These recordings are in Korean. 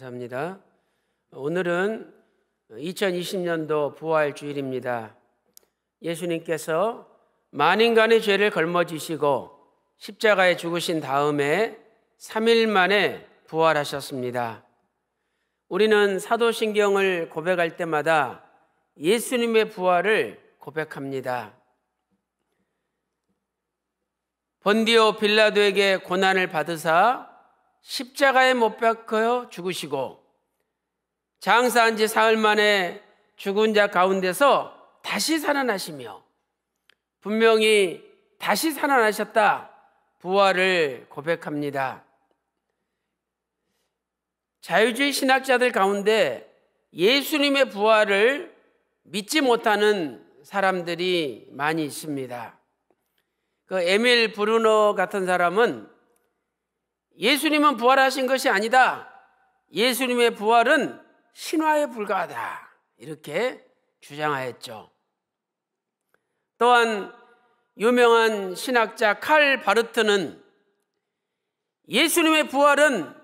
감사합니다. 오늘은 2020년도 부활 주일입니다. 예수님께서 만인간의 죄를 걸머지시고 십자가에 죽으신 다음에 3일 만에 부활하셨습니다. 우리는 사도신경을 고백할 때마다 예수님의 부활을 고백합니다. 본디오 빌라도에게 고난을 받으사 십자가에 못 박혀 죽으시고 장사한 지 사흘 만에 죽은 자 가운데서 다시 살아나시며 분명히 다시 살아나셨다 부활을 고백합니다. 자유주의 신학자들 가운데 예수님의 부활을 믿지 못하는 사람들이 많이 있습니다. 그 에밀 브루너 같은 사람은 예수님은 부활하신 것이 아니다. 예수님의 부활은 신화에 불과하다. 이렇게 주장하였죠. 또한 유명한 신학자 칼 바르트는 예수님의 부활은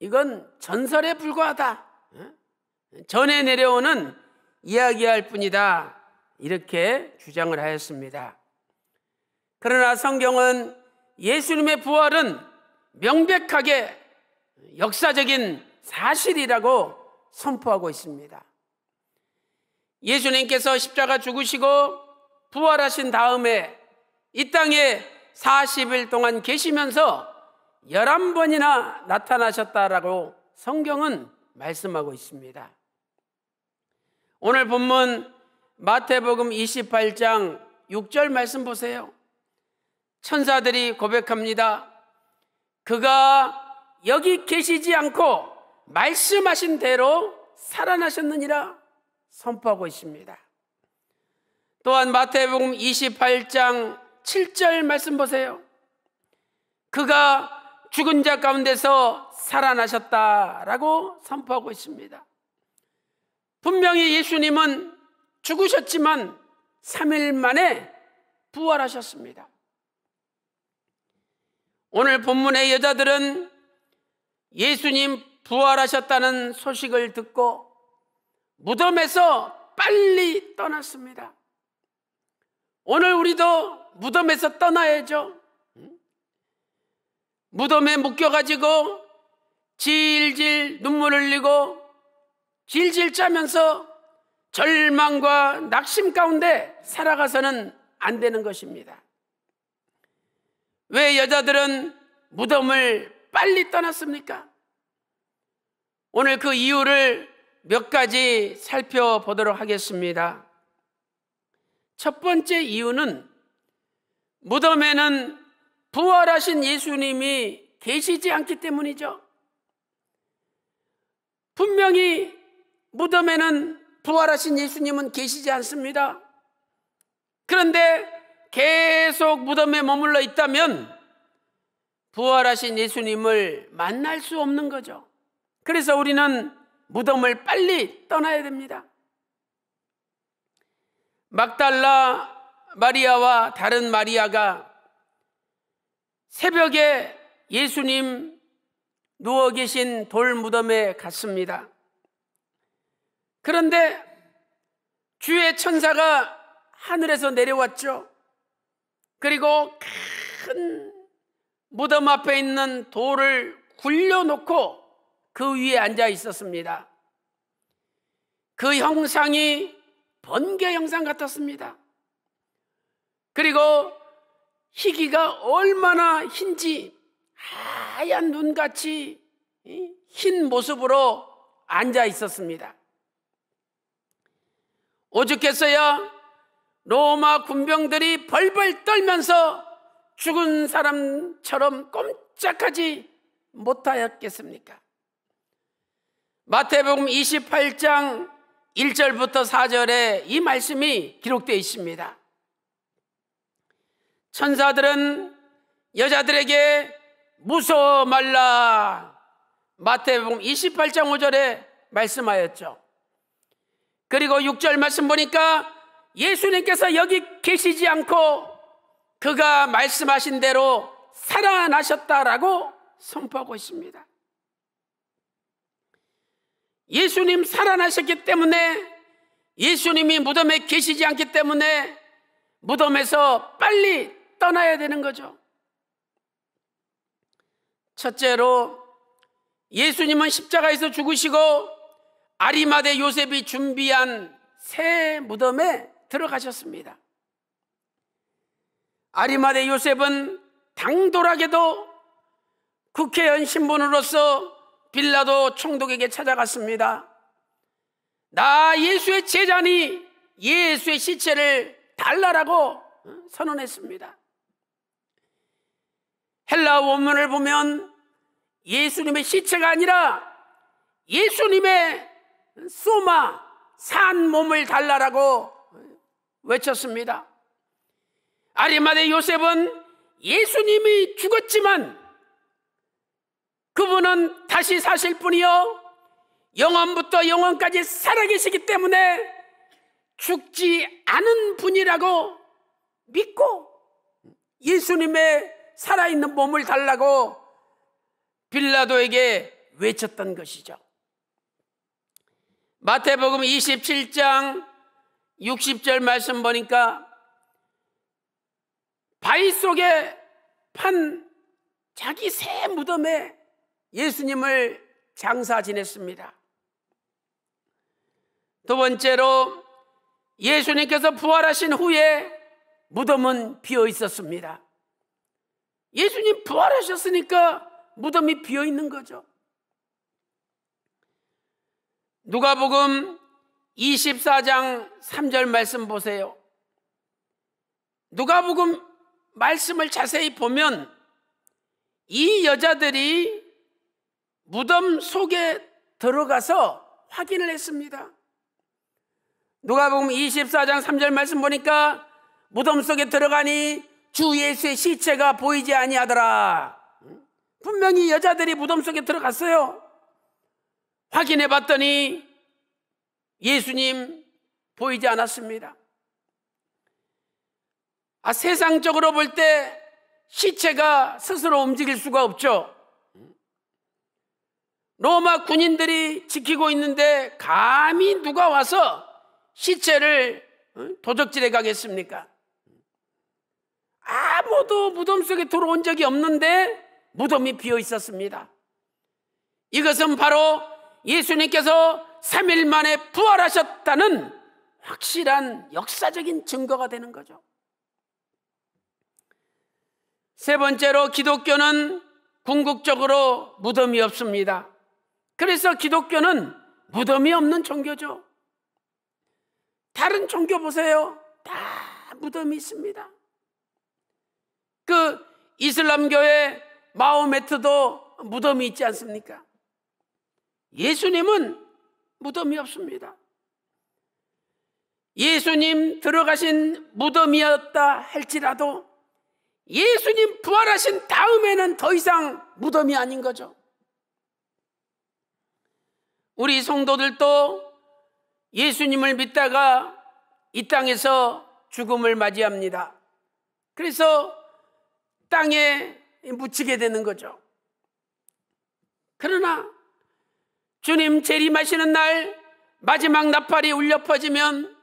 이건 전설에 불과하다. 전에 내려오는 이야기할 뿐이다. 이렇게 주장을 하였습니다. 그러나 성경은 예수님의 부활은 명백하게 역사적인 사실이라고 선포하고 있습니다. 예수님께서 십자가 죽으시고 부활하신 다음에 이 땅에 40일 동안 계시면서 11번이나 나타나셨다라고 성경은 말씀하고 있습니다. 오늘 본문 마태복음 28장 6절 말씀 보세요. 천사들이 고백합니다. 그가 여기 계시지 않고 말씀하신 대로 살아나셨느니라 선포하고 있습니다. 또한 마태복음 28장 7절 말씀 보세요. 그가 죽은 자 가운데서 살아나셨다라고 선포하고 있습니다. 분명히 예수님은 죽으셨지만 3일 만에 부활하셨습니다. 오늘 본문의 여자들은 예수님 부활하셨다는 소식을 듣고 무덤에서 빨리 떠났습니다. 오늘 우리도 무덤에서 떠나야죠. 무덤에 묶여가지고 질질 눈물 흘리고 질질 짜면서 절망과 낙심 가운데 살아가서는 안 되는 것입니다. 왜 여자들은 무덤을 빨리 떠났습니까? 오늘 그 이유를 몇 가지 살펴보도록 하겠습니다. 첫 번째 이유는 무덤에는 부활하신 예수님이 계시지 않기 때문이죠. 분명히 무덤에는 부활하신 예수님은 계시지 않습니다. 그런데 계속 무덤에 머물러 있다면 부활하신 예수님을 만날 수 없는 거죠. 그래서 우리는 무덤을 빨리 떠나야 됩니다. 막달라 마리아와 다른 마리아가 새벽에 예수님 누워 계신 돌 무덤에 갔습니다. 그런데 주의 천사가 하늘에서 내려왔죠. 그리고 큰 무덤 앞에 있는 돌을 굴려놓고 그 위에 앉아 있었습니다. 그 형상이 번개 형상 같았습니다. 그리고 희기가 얼마나 흰지 하얀 눈같이 흰 모습으로 앉아 있었습니다. 오죽했어야 로마 군병들이 벌벌 떨면서 죽은 사람처럼 꼼짝하지 못하였겠습니까? 마태복음 28장 1절부터 4절에 이 말씀이 기록되어 있습니다. 천사들은 여자들에게 무서워 말라 마태복음 28장 5절에 말씀하였죠. 그리고 6절 말씀 보니까 예수님께서 여기 계시지 않고 그가 말씀하신 대로 살아나셨다라고 선포하고 있습니다. 예수님 살아나셨기 때문에 예수님이 무덤에 계시지 않기 때문에 무덤에서 빨리 떠나야 되는 거죠. 첫째로 예수님은 십자가에서 죽으시고 아리마대 요셉이 준비한 새 무덤에 들어가셨습니다. 아리마대 요셉은 당돌하게도 국회의원 신분으로서 빌라도 총독에게 찾아갔습니다. 나 예수의 제자니 예수의 시체를 달라라고 선언했습니다. 헬라 원문을 보면 예수님의 시체가 아니라 예수님의 소마, 산 몸을 달라라고 외쳤습니다. 아리마대 요셉은 예수님이 죽었지만 그분은 다시 사실 뿐이요. 영원부터 영원까지 살아계시기 때문에 죽지 않은 분이라고 믿고 예수님의 살아있는 몸을 달라고 빌라도에게 외쳤던 것이죠. 마태복음 27장 60절 말씀 보니까 바위 속에 판 자기 새 무덤에 예수님을 장사 지냈습니다. 두 번째로 예수님께서 부활하신 후에 무덤은 비어 있었습니다. 예수님 부활하셨으니까 무덤이 비어 있는 거죠. 누가복음 24장 3절 말씀 보세요. 누가복음 말씀을 자세히 보면 이 여자들이 무덤 속에 들어가서 확인을 했습니다. 누가복음 24장 3절 말씀 보니까 무덤 속에 들어가니 주 예수의 시체가 보이지 아니하더라. 분명히 여자들이 무덤 속에 들어갔어요. 확인해 봤더니 예수님 보이지 않았습니다. 아, 세상적으로 볼 때 시체가 스스로 움직일 수가 없죠. 로마 군인들이 지키고 있는데 감히 누가 와서 시체를 도적질해 가겠습니까? 아무도 무덤 속에 들어온 적이 없는데 무덤이 비어 있었습니다. 이것은 바로 예수님께서 3일 만에 부활하셨다는 확실한 역사적인 증거가 되는 거죠. 세 번째로 기독교는 궁극적으로 무덤이 없습니다. 그래서 기독교는 무덤이 없는 종교죠. 다른 종교 보세요. 다 무덤이 있습니다. 그 이슬람교의 마호메트도 무덤이 있지 않습니까? 예수님은 무덤이 없습니다. 예수님 들어가신 무덤이었다 할지라도 예수님 부활하신 다음에는 더 이상 무덤이 아닌 거죠. 우리 성도들도 예수님을 믿다가 이 땅에서 죽음을 맞이합니다. 그래서 땅에 묻히게 되는 거죠. 그러나 주님 재림하시는 날 마지막 나팔이 울려 퍼지면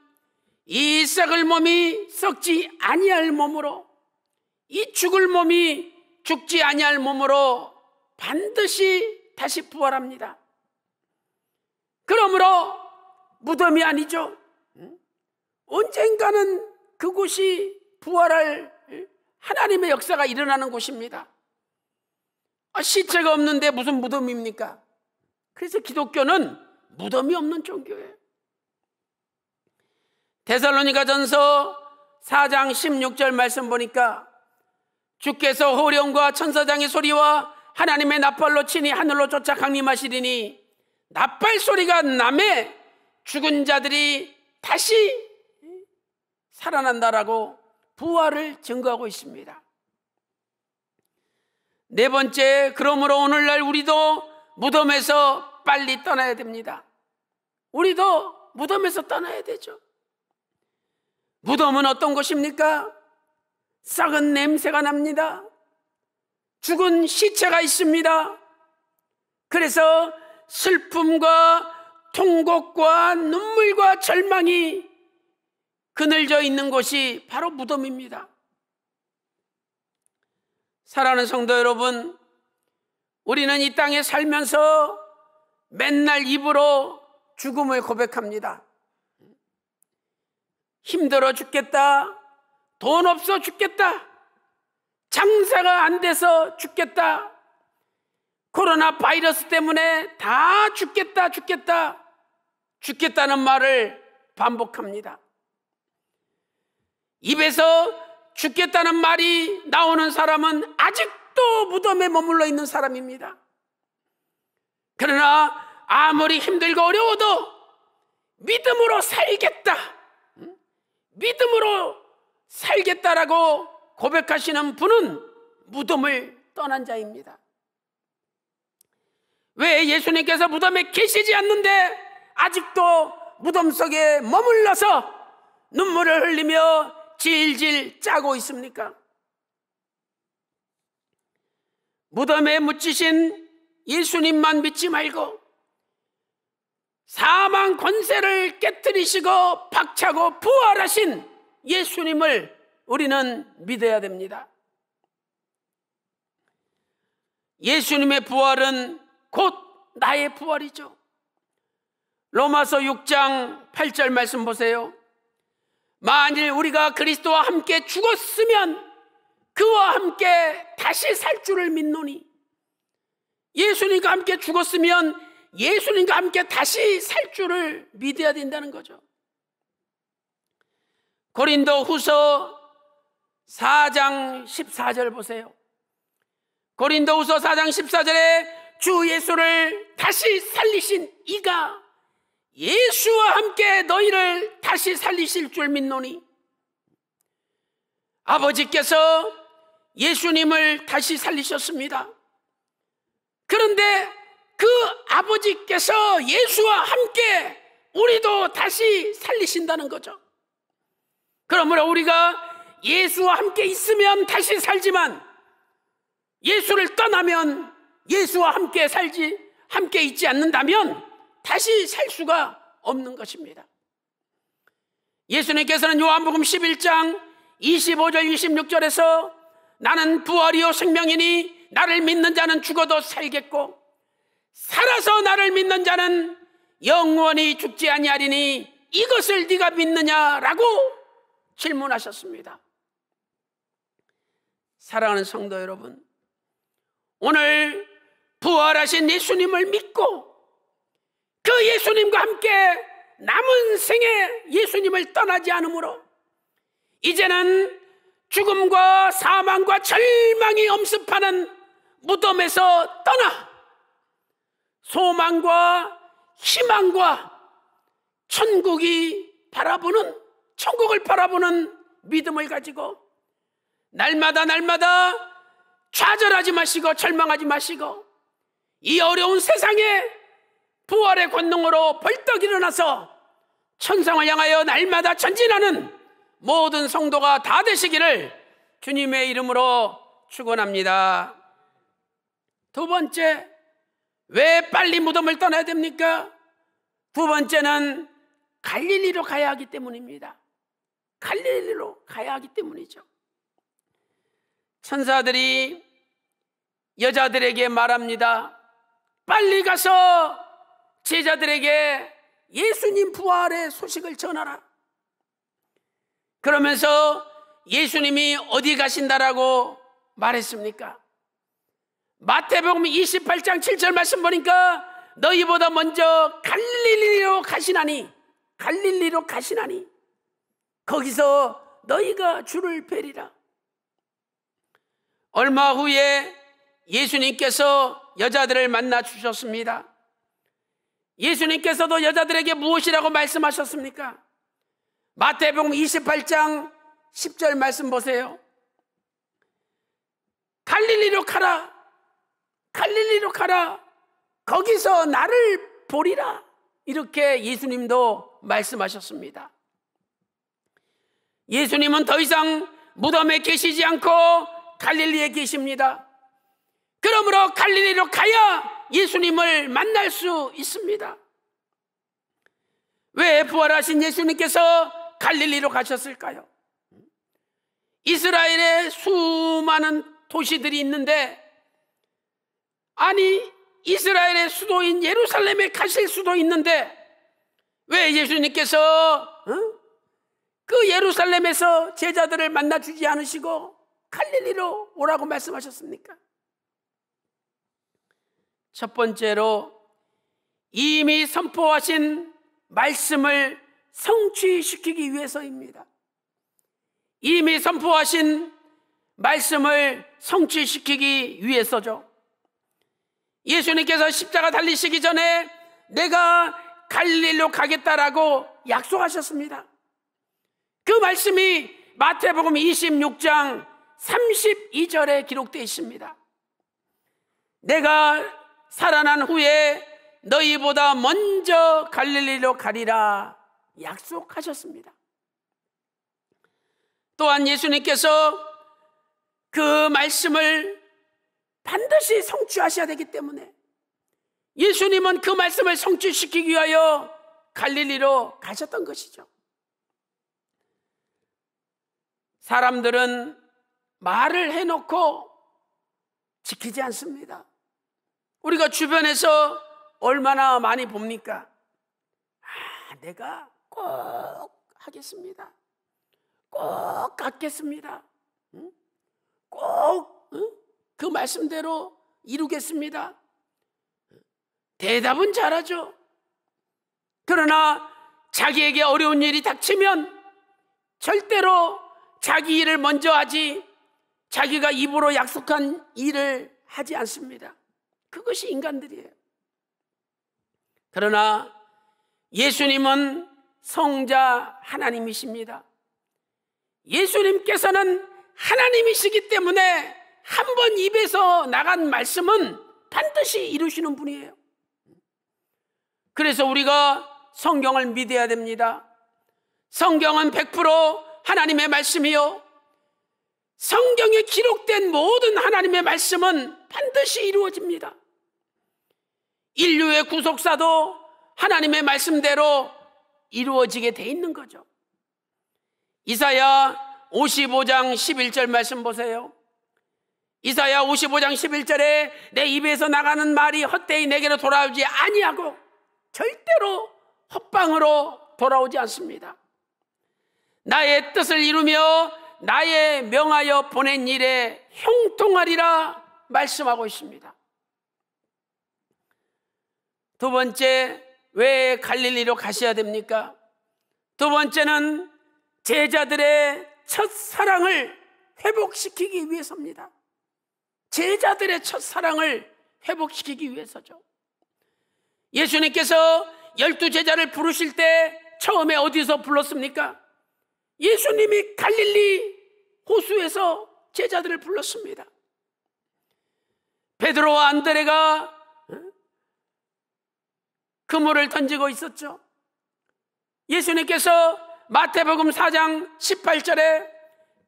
이 썩을 몸이 썩지 아니할 몸으로 이 죽을 몸이 죽지 아니할 몸으로 반드시 다시 부활합니다. 그러므로 무덤이 아니죠. 언젠가는 그곳이 부활할 하나님의 역사가 일어나는 곳입니다. 아, 시체가 없는데 무슨 무덤입니까? 그래서 기독교는 무덤이 없는 종교예요. 데살로니가 전서 4장 16절 말씀 보니까 주께서 호령과 천사장의 소리와 하나님의 나팔로 치니 하늘로 쫓아 강림하시리니 나팔 소리가 남에 죽은 자들이 다시 살아난다라고 부활을 증거하고 있습니다. 네 번째, 그러므로 오늘날 우리도 무덤에서 빨리 떠나야 됩니다. 우리도 무덤에서 떠나야 되죠. 무덤은 어떤 곳입니까? 썩은 냄새가 납니다. 죽은 시체가 있습니다. 그래서 슬픔과 통곡과 눈물과 절망이 그늘져 있는 곳이 바로 무덤입니다. 사랑하는 성도 여러분, 우리는 이 땅에 살면서 맨날 입으로 죽음을 고백합니다. 힘들어 죽겠다. 돈 없어 죽겠다. 장사가 안 돼서 죽겠다. 코로나 바이러스 때문에 다 죽겠다, 죽겠다, 죽겠다는 말을 반복합니다. 입에서 죽겠다는 말이 나오는 사람은 아직도 무덤에 머물러 있는 사람입니다. 그러나 아무리 힘들고 어려워도 믿음으로 살겠다. 믿음으로 살겠다라고 고백하시는 분은 무덤을 떠난 자입니다. 왜 예수님께서 무덤에 계시지 않는데 아직도 무덤 속에 머물러서 눈물을 흘리며 질질 짜고 있습니까? 무덤에 묻히신 예수님만 믿지 말고 사망 권세를 깨뜨리시고 박차고 부활하신 예수님을 우리는 믿어야 됩니다. 예수님의 부활은 곧 나의 부활이죠. 로마서 6장 8절 말씀 보세요. 만일 우리가 그리스도와 함께 죽었으면 그와 함께 다시 살 줄을 믿노니 예수님과 함께 죽었으면 예수님과 함께 다시 살 줄을 믿어야 된다는 거죠. 고린도 후서 4장 14절 보세요. 고린도 후서 4장 14절에 주 예수를 다시 살리신 이가 예수와 함께 너희를 다시 살리실 줄 믿노니 아버지께서 예수님을 다시 살리셨습니다. 그런데 그 아버지께서 예수와 함께 우리도 다시 살리신다는 거죠. 그러므로 우리가 예수와 함께 있으면 다시 살지만 예수를 떠나면 예수와 함께 살지, 함께 있지 않는다면 다시 살 수가 없는 것입니다. 예수님께서는 요한복음 11장 25절 26절에서 나는 부활이요 생명이니 나를 믿는 자는 죽어도 살겠고 살아서 나를 믿는 자는 영원히 죽지 아니하리니 이것을 네가 믿느냐라고 질문하셨습니다. 사랑하는 성도 여러분, 오늘 부활하신 예수님을 믿고 그 예수님과 함께 남은 생에 예수님을 떠나지 않으므로 이제는 죽음과 사망과 절망이 엄습하는 무덤에서 떠나 소망과 희망과 천국이 바라보는 천국을 바라보는 믿음을 가지고 날마다 날마다 좌절하지 마시고 절망하지 마시고 이 어려운 세상에 부활의 권능으로 벌떡 일어나서 천상을 향하여 날마다 전진하는 모든 성도가 다 되시기를 주님의 이름으로 축원합니다. 두 번째, 왜 빨리 무덤을 떠나야 됩니까? 두 번째는 갈릴리로 가야 하기 때문입니다. 갈릴리로 가야 하기 때문이죠. 천사들이 여자들에게 말합니다. 빨리 가서 제자들에게 예수님 부활의 소식을 전하라. 그러면서 예수님이 어디 가신다라고 말했습니까? 마태복음 28장 7절 말씀 보니까 너희보다 먼저 갈릴리로 가시나니 갈릴리로 가시나니 거기서 너희가 주를 뵈리라. 얼마 후에 예수님께서 여자들을 만나 주셨습니다. 예수님께서도 여자들에게 무엇이라고 말씀하셨습니까? 마태복음 28장 10절 말씀 보세요. 갈릴리로 가라. 갈릴리로 가라. 거기서 나를 보리라. 이렇게 예수님도 말씀하셨습니다. 예수님은 더 이상 무덤에 계시지 않고 갈릴리에 계십니다. 그러므로 갈릴리로 가야 예수님을 만날 수 있습니다. 왜 부활하신 예수님께서 갈릴리로 가셨을까요? 이스라엘에 수많은 도시들이 있는데 아니 이스라엘의 수도인 예루살렘에 가실 수도 있는데 왜 예수님께서 어? 그 예루살렘에서 제자들을 만나 주지 않으시고 갈릴리로 오라고 말씀하셨습니까? 첫 번째로 이미 선포하신 말씀을 성취시키기 위해서입니다. 이미 선포하신 말씀을 성취시키기 위해서죠. 예수님께서 십자가 달리시기 전에 내가 갈릴로 가겠다라고 약속하셨습니다. 그 말씀이 마태복음 26장 32절에 기록되어 있습니다. 내가 살아난 후에 너희보다 먼저 갈릴리로 가리라 약속하셨습니다. 또한 예수님께서 그 말씀을 반드시 성취하셔야 되기 때문에 예수님은 그 말씀을 성취시키기 위하여 갈릴리로 가셨던 것이죠. 사람들은 말을 해놓고 지키지 않습니다. 우리가 주변에서 얼마나 많이 봅니까? 아, 내가 꼭 하겠습니다. 꼭 갖겠습니다. 꼭 그 말씀대로 이루겠습니다. 대답은 잘하죠. 그러나 자기에게 어려운 일이 닥치면 절대로 자기 일을 먼저 하지 자기가 입으로 약속한 일을 하지 않습니다. 그것이 인간들이에요. 그러나 예수님은 성자 하나님이십니다. 예수님께서는 하나님이시기 때문에 한 번 입에서 나간 말씀은 반드시 이루시는 분이에요. 그래서 우리가 성경을 믿어야 됩니다. 성경은 100% 하나님의 말씀이요. 성경에 기록된 모든 하나님의 말씀은 반드시 이루어집니다. 인류의 구속사도 하나님의 말씀대로 이루어지게 돼 있는 거죠. 이사야 55장 11절 말씀 보세요. 이사야 55장 11절에 내 입에서 나가는 말이 헛되이 내게로 돌아오지 아니하고 절대로 헛방으로 돌아오지 않습니다. 나의 뜻을 이루며 나의 명하여 보낸 일에 형통하리라 말씀하고 있습니다. 두 번째, 왜 갈릴리로 가셔야 됩니까? 두 번째는 제자들의 첫 사랑을 회복시키기 위해서입니다. 제자들의 첫 사랑을 회복시키기 위해서죠. 예수님께서 열두 제자를 부르실 때 처음에 어디서 불렀습니까? 예수님이 갈릴리 호수에서 제자들을 불렀습니다. 베드로와 안드레가 그물을 던지고 있었죠. 예수님께서 마태복음 4장 18절에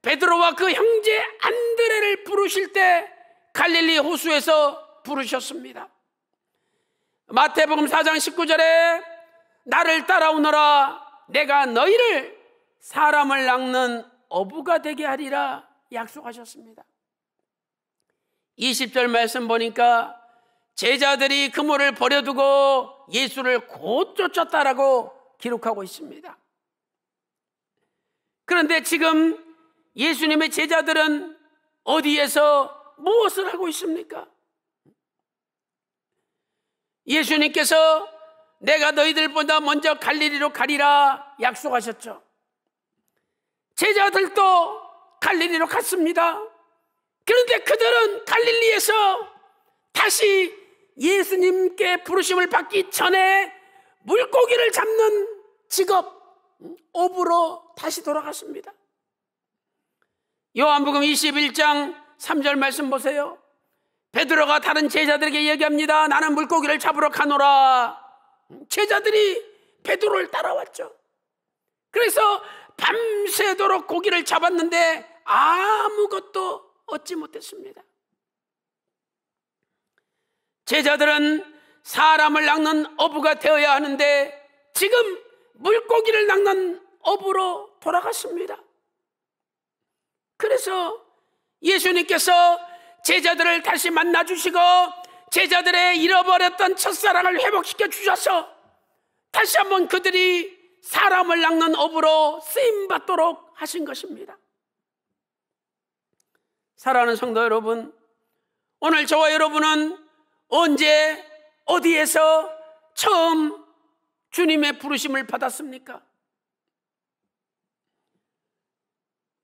베드로와 그 형제 안드레를 부르실 때 갈릴리 호수에서 부르셨습니다. 마태복음 4장 19절에 나를 따라오너라 내가 너희를 사람을 낚는 어부가 되게 하리라 약속하셨습니다. 20절 말씀 보니까 제자들이 그물을 버려두고 예수를 곧 쫓았다라고 기록하고 있습니다. 그런데 지금 예수님의 제자들은 어디에서 무엇을 하고 있습니까? 예수님께서 내가 너희들보다 먼저 갈릴리로 가리라 약속하셨죠. 제자들도 갈릴리로 갔습니다. 그런데 그들은 갈릴리에서 다시 예수님께 부르심을 받기 전에 물고기를 잡는 직업, 업으로 다시 돌아갔습니다. 요한복음 21장 3절 말씀 보세요. 베드로가 다른 제자들에게 얘기합니다. 나는 물고기를 잡으러 가노라. 제자들이 베드로를 따라왔죠. 그래서 밤새도록 고기를 잡았는데 아무것도 얻지 못했습니다. 제자들은 사람을 낚는 어부가 되어야 하는데 지금 물고기를 낚는 업으로 돌아갔습니다. 그래서 예수님께서 제자들을 다시 만나 주시고 제자들의 잃어버렸던 첫사랑을 회복시켜 주셔서 다시 한번 그들이 사람을 낚는 업으로 쓰임 받도록 하신 것입니다. 사랑하는 성도 여러분, 오늘 저와 여러분은 언제 어디에서 처음 주님의 부르심을 받았습니까?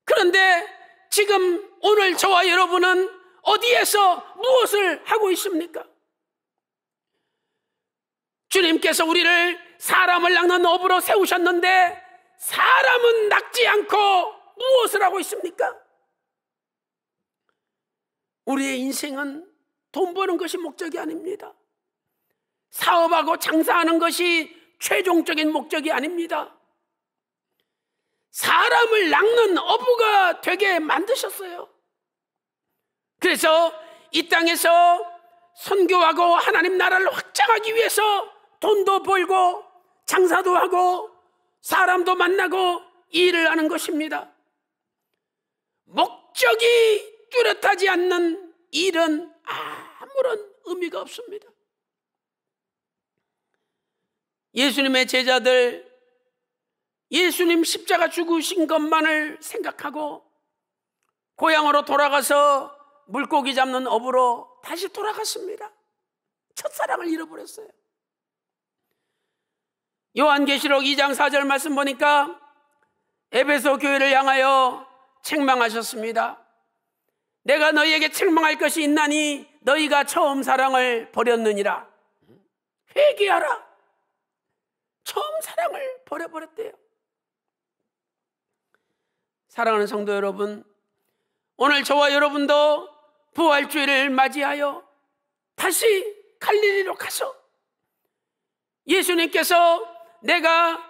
그런데 지금 오늘 저와 여러분은 어디에서 무엇을 하고 있습니까? 주님께서 우리를 사람을 낚는 업으로 세우셨는데 사람은 낚지 않고 무엇을 하고 있습니까? 우리의 인생은 돈 버는 것이 목적이 아닙니다. 사업하고 장사하는 것이 최종적인 목적이 아닙니다. 사람을 낚는 어부가 되게 만드셨어요. 그래서 이 땅에서 선교하고 하나님 나라를 확장하기 위해서 돈도 벌고 장사도 하고 사람도 만나고 일을 하는 것입니다. 목적이 뚜렷하지 않는 일은 아무런 의미가 없습니다. 예수님의 제자들 예수님 십자가 죽으신 것만을 생각하고 고향으로 돌아가서 물고기 잡는 업으로 다시 돌아갔습니다. 첫사랑을 잃어버렸어요. 요한계시록 2장 4절 말씀 보니까 에베소 교회를 향하여 책망하셨습니다. 내가 너희에게 책망할 것이 있나니 너희가 처음 사랑을 버렸느니라. 회개하라. 처음 사랑을 버려버렸대요. 사랑하는 성도 여러분, 오늘 저와 여러분도 부활주의를 맞이하여 다시 갈릴리로 가서 예수님께서 내가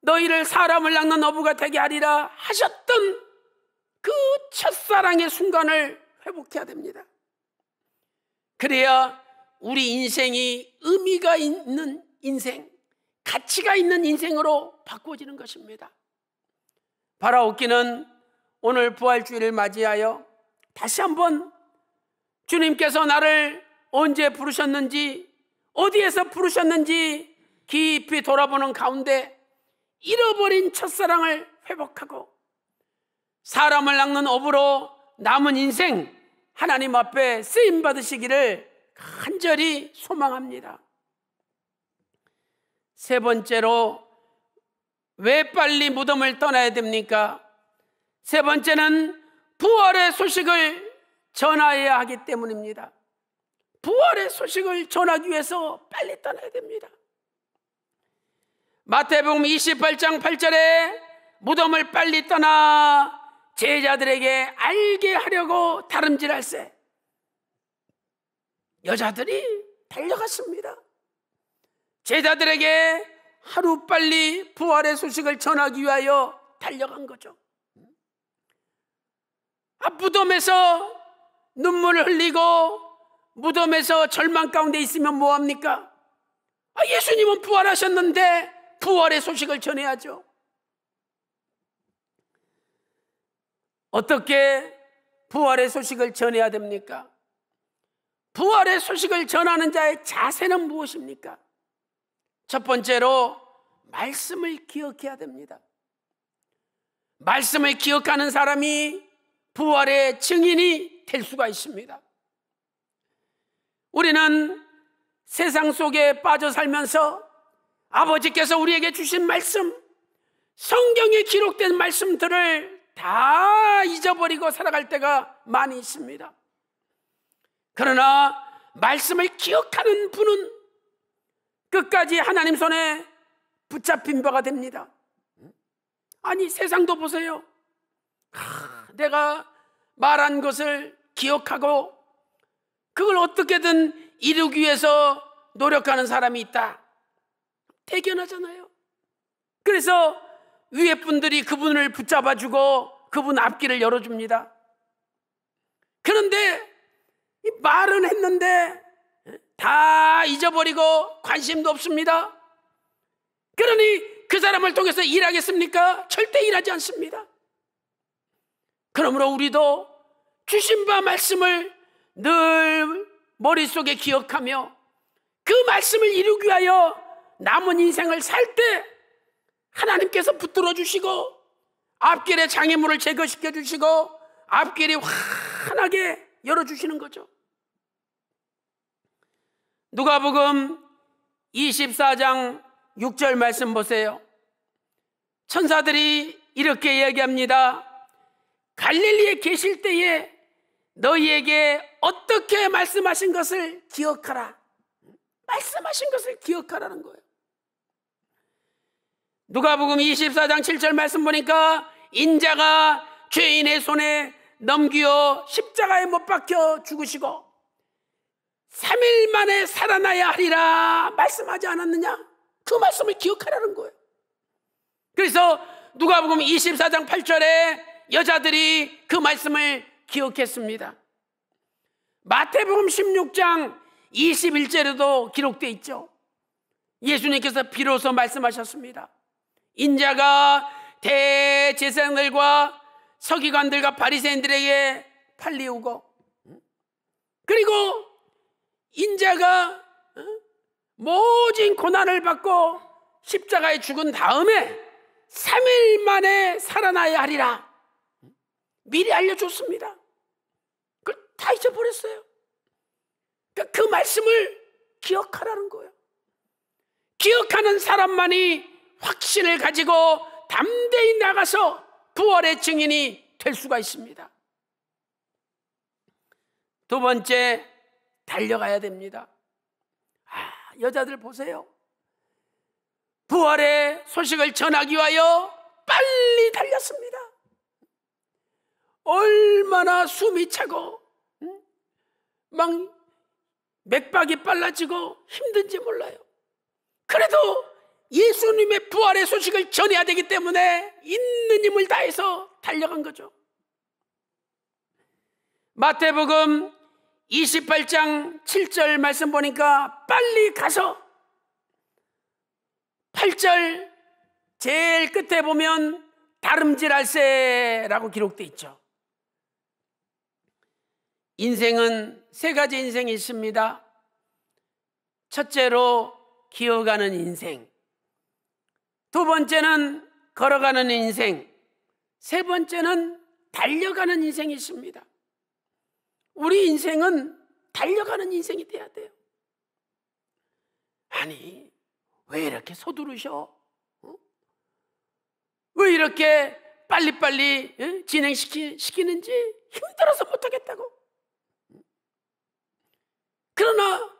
너희를 사람을 낚는 어부가 되게 하리라 하셨던 그 첫사랑의 순간을 회복해야 됩니다. 그래야 우리 인생이 의미가 있는 인생, 가치가 있는 인생으로 바꿔지는 것입니다. 바라옵기는 오늘 부활주의를 맞이하여 다시 한번 주님께서 나를 언제 부르셨는지, 어디에서 부르셨는지 깊이 돌아보는 가운데 잃어버린 첫사랑을 회복하고 사람을 낚는 업으로 남은 인생 하나님 앞에 쓰임 받으시기를 간절히 소망합니다. 세 번째로 왜 빨리 무덤을 떠나야 됩니까? 세 번째는 부활의 소식을 전하여야 하기 때문입니다. 부활의 소식을 전하기 위해서 빨리 떠나야 됩니다. 마태복음 28장 8절에 무덤을 빨리 떠나 제자들에게 알게 하려고 다름질할세 여자들이 달려갔습니다. 제자들에게 하루빨리 부활의 소식을 전하기 위하여 달려간 거죠. 아, 무덤에서 눈물을 흘리고 무덤에서 절망 가운데 있으면 뭐합니까? 아, 예수님은 부활하셨는데 부활의 소식을 전해야죠. 어떻게 부활의 소식을 전해야 됩니까? 부활의 소식을 전하는 자의 자세는 무엇입니까? 첫 번째로 말씀을 기억해야 됩니다. 말씀을 기억하는 사람이 부활의 증인이 될 수가 있습니다. 우리는 세상 속에 빠져 살면서 아버지께서 우리에게 주신 말씀, 성경에 기록된 말씀들을 다 잊어버리고 살아갈 때가 많이 있습니다. 그러나 말씀을 기억하는 분은 끝까지 하나님 손에 붙잡힌 바가 됩니다. 아니, 세상도 보세요. 하, 내가 말한 것을 기억하고 그걸 어떻게든 이루기 위해서 노력하는 사람이 있다. 대견하잖아요. 그래서 위에 분들이 그분을 붙잡아주고 그분 앞길을 열어줍니다. 그런데 말은 했는데 다 잊어버리고 관심도 없습니다. 그러니 그 사람을 통해서 일하겠습니까? 절대 일하지 않습니다. 그러므로 우리도 주신 바 말씀을 늘 머릿속에 기억하며 그 말씀을 이루기 위하여 남은 인생을 살 때 하나님께서 붙들어 주시고 앞길에 장애물을 제거시켜 주시고 앞길이 환하게 열어 주시는 거죠. 누가복음 24장 6절 말씀 보세요. 천사들이 이렇게 얘기합니다. 갈릴리에 계실 때에 너희에게 어떻게 말씀하신 것을 기억하라. 말씀하신 것을 기억하라는 거예요. 누가복음 24장 7절 말씀 보니까 인자가 죄인의 손에 넘기어 십자가에 못 박혀 죽으시고 3일 만에 살아나야 하리라 말씀하지 않았느냐? 그 말씀을 기억하라는 거예요. 그래서 누가복음 24장 8절에 여자들이 그 말씀을 기억했습니다. 마태복음 16장 21절에도 기록되어 있죠. 예수님께서 비로소 말씀하셨습니다. 인자가 대제사장들과 서기관들과 바리새인들에게 팔리우고 그리고 인자가 어? 모진 고난을 받고 십자가에 죽은 다음에 3일 만에 살아나야 하리라. 미리 알려줬습니다. 그걸 다 잊어버렸어요. 그러니까 그 말씀을 기억하라는 거예요. 기억하는 사람만이 확신을 가지고 담대히 나가서 부활의 증인이 될 수가 있습니다. 두 번째, 달려가야 됩니다. 아, 여자들 보세요. 부활의 소식을 전하기 위하여 빨리 달렸습니다. 얼마나 숨이 차고, 막 맥박이 빨라지고 힘든지 몰라요. 그래도 예수님의 부활의 소식을 전해야 되기 때문에 있는 힘을 다해서 달려간 거죠. 마태복음 28장 7절 말씀 보니까 빨리 가서 8절 제일 끝에 보면 다름질할세라고 기록돼 있죠. 인생은 세 가지 인생이 있습니다. 첫째로 기어가는 인생. 두 번째는 걸어가는 인생. 세 번째는 달려가는 인생이 있습니다. 우리 인생은 달려가는 인생이 돼야 돼요. 아니, 왜 이렇게 서두르셔? 어? 왜 이렇게 빨리빨리 어? 진행시키는지 힘들어서 못하겠다고. 그러나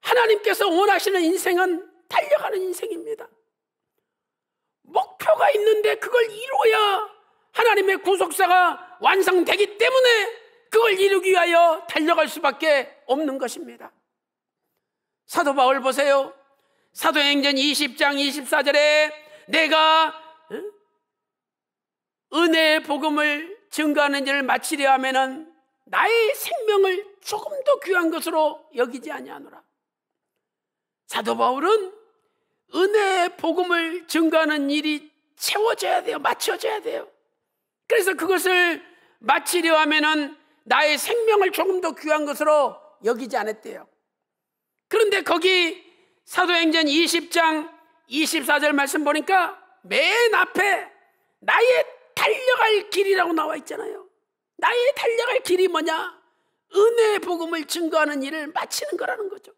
하나님께서 원하시는 인생은 달려가는 인생입니다. 목표가 있는데 그걸 이루어야 하나님의 구속사가 완성되기 때문에 그걸 이루기 위하여 달려갈 수밖에 없는 것입니다. 사도 바울 보세요. 사도행전 20장 24절에 내가 은혜의 복음을 증거하는 일을 마치려 하면은 나의 생명을 조금 더 귀한 것으로 여기지 아니하노라. 사도 바울은 은혜의 복음을 증거하는 일이 채워져야 돼요. 맞춰져야 돼요. 그래서 그것을 마치려 하면은 나의 생명을 조금 더 귀한 것으로 여기지 않았대요. 그런데 거기 사도행전 20장 24절 말씀 보니까 맨 앞에 나의 달려갈 길이라고 나와 있잖아요. 나의 달려갈 길이 뭐냐? 은혜의 복음을 증거하는 일을 마치는 거라는 거죠.